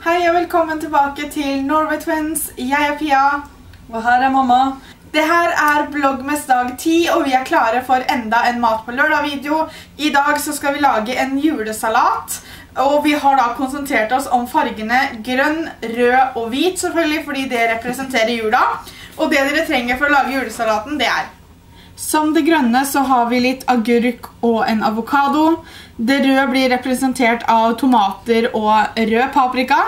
Hei og velkommen tilbake til Norway Twins. Jeg er Pia. Og her er mamma. Det her er bloggmest dag 10, og vi er klare for enda en mat på lørdag-video. I dag så skal vi lage en julesalat, og vi har da konsentrert oss om fargene grønn, rød og hvit, selvfølgelig, fordi det representerer jula. Og det dere trenger for å lage julesalaten, det er som det grønne så har vi litt agurk og en avokado. Det røde blir representert av tomater og rød paprika.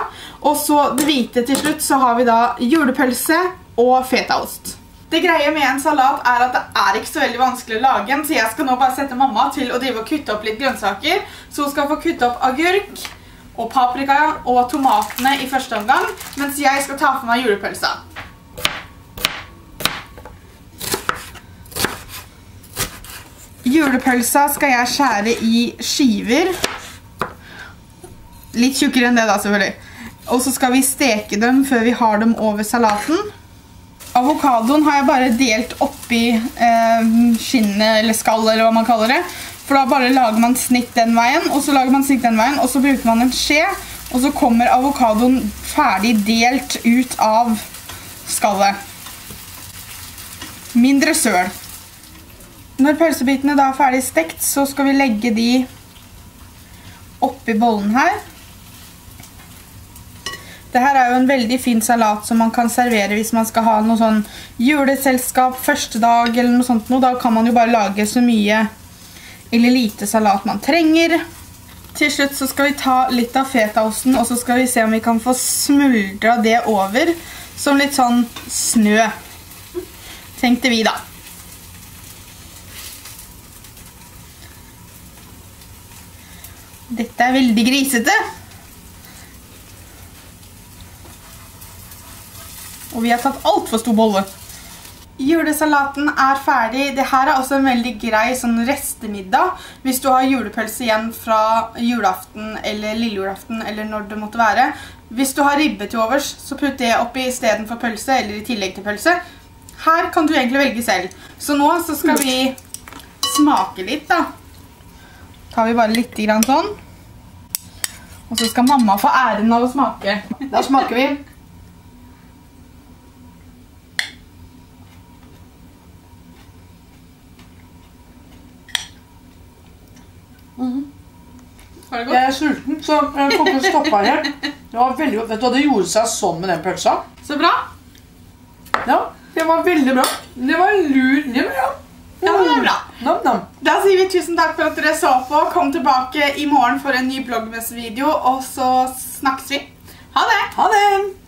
Og så det hvite til slutt så har vi da julepølse og fetaost. Det greie med en salat er at det er ikke så veldig vanskelig å lage en, så jeg skal nå bare sette mamma til å drive og kutte opp litt grønnsaker. Så hun skal få kutte opp agurk og paprika og tomatene i første omgang, mens jeg skal ta for meg julepølsa. Julepølsa skal jeg skjære i skiver. Litt tjukkere enn det da, selvfølgelig. Og så skal vi steke dem før vi har dem over salaten. Avokadoen har jeg bare delt oppi eh, skinnet, eller skall, eller hva man kaller det. For da bare lager man snitt den veien, og så lager man snitt den veien, og så bruker man en skje, og så kommer avokadoen ferdig delt ut av skallet. Mindre søl. Når pølsebitene da er ferdig stekt, så skal vi legge de oppi bollen her. Dette er jo en veldig fin salat som man kan servere hvis man skal ha noe sånn juleselskap første dag eller noe sånt. Da kan man jo bare lage så mye eller lite salat man trenger. Til slutt så skal vi ta litt av fetaosten, og så skal vi se om vi kan få smuldra det over som litt sånn snø. Tenkte vi da. Dette er veldig grisete. Og vi har tatt alt for stor bolle. Julesalaten er ferdig. Dette er også en veldig grei sånn restemiddag. Hvis du har julepølse igjen fra julaften eller lillejulaften eller når det måtte være. Hvis du har ribbe til overs, så putt det oppi i stedet for pølse eller i tillegg til pølse. Her kan du egentlig velge selv. Så nå skal vi smake litt da tar vi bare litt grann sånn. Og så skal mamma få æren av å smake. Da smaker vi. Mhm. Var det godt? Jeg er sulten, så jeg får ikke stoppa her. Det var veldig godt. Vet du hva, det gjorde seg sånn med den pølsa. Så bra. Ja, det var veldig bra. Det var lur. Det var, ja. Ja, det er bra. Nom, nom. Da sier vi tusen takk for at dere så på. Kom tilbake i morgen for en ny bloggmess-video, og så snakkes vi. Ha det! Ha det!